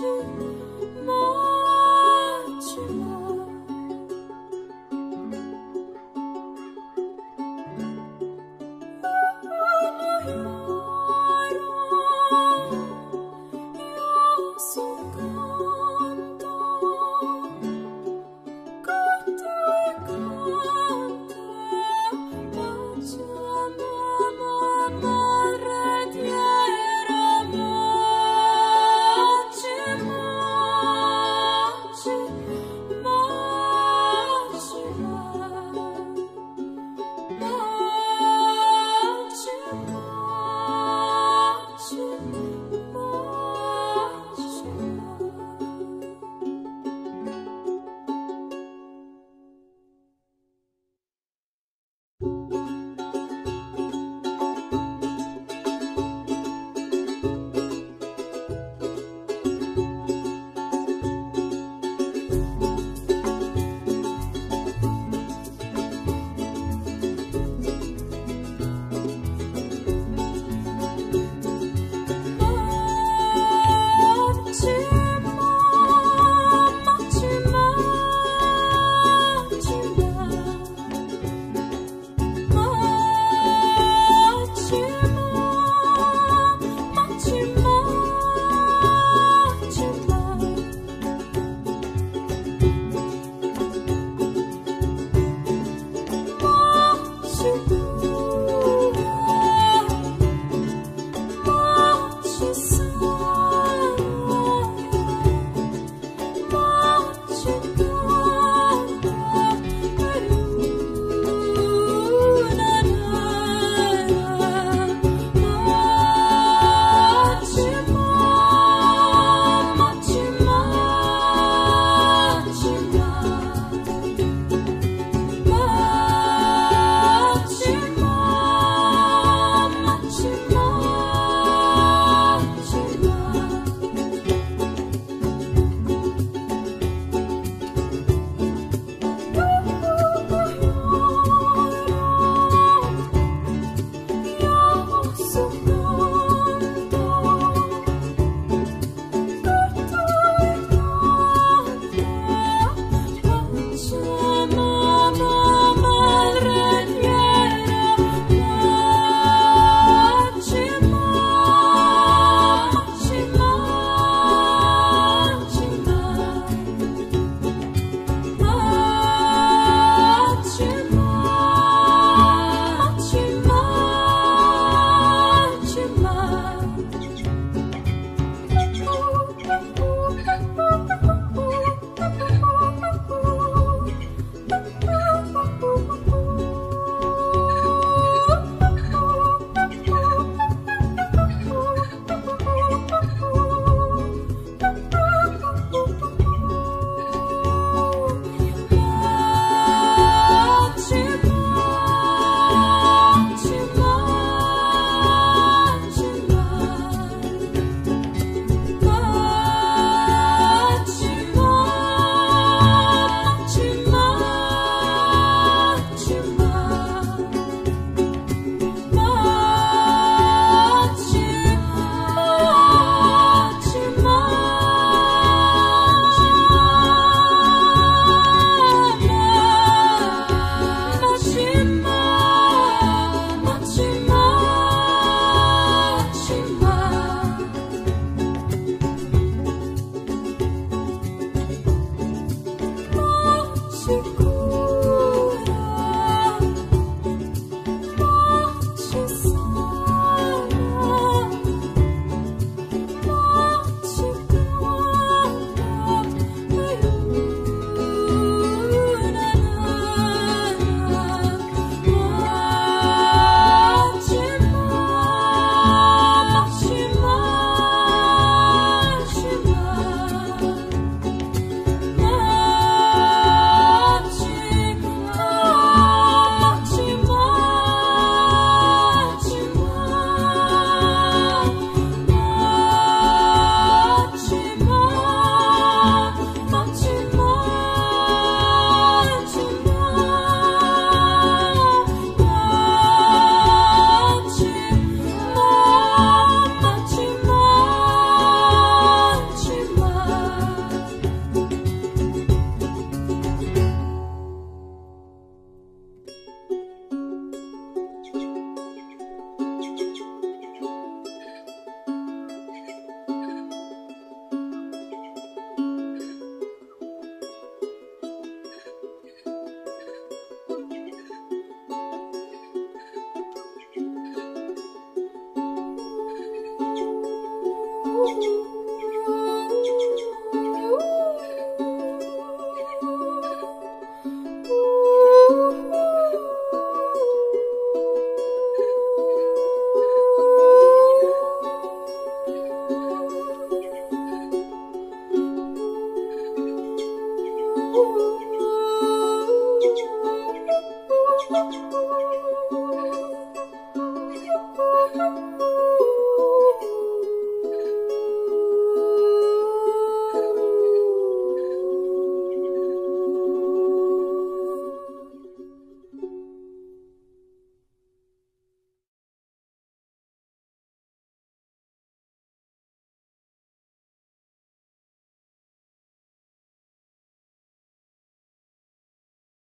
you.